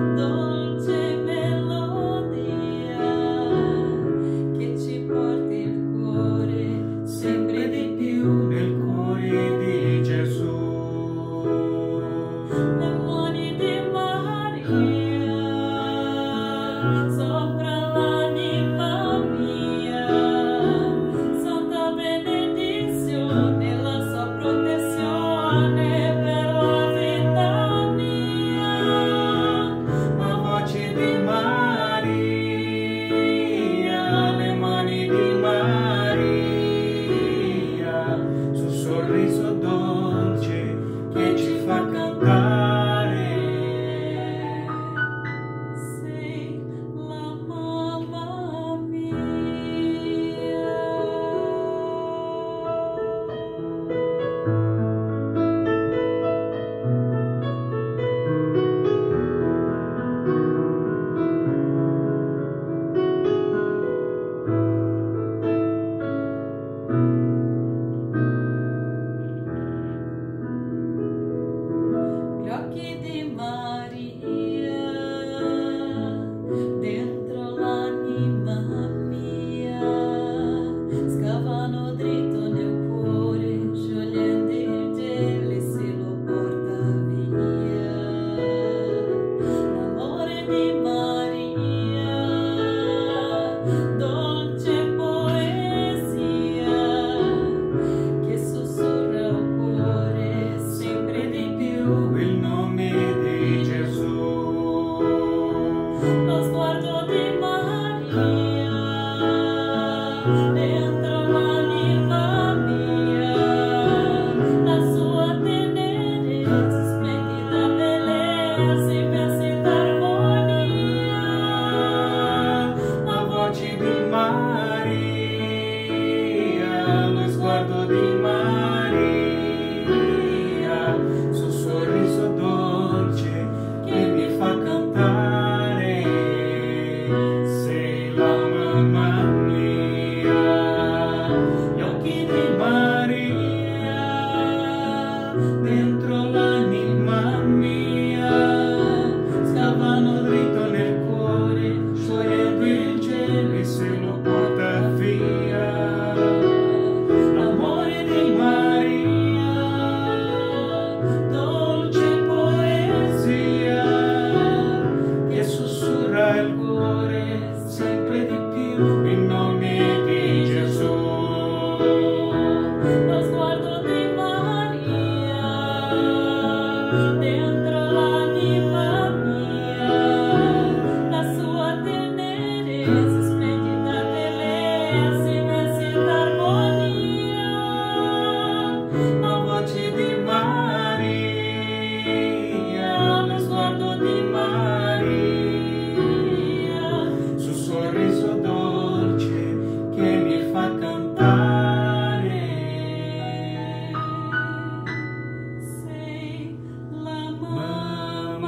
the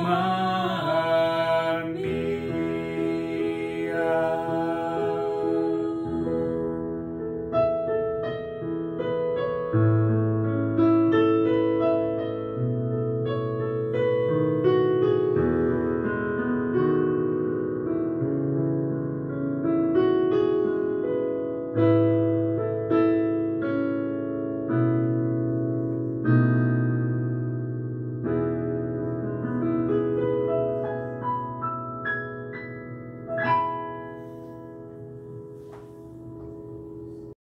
Maria.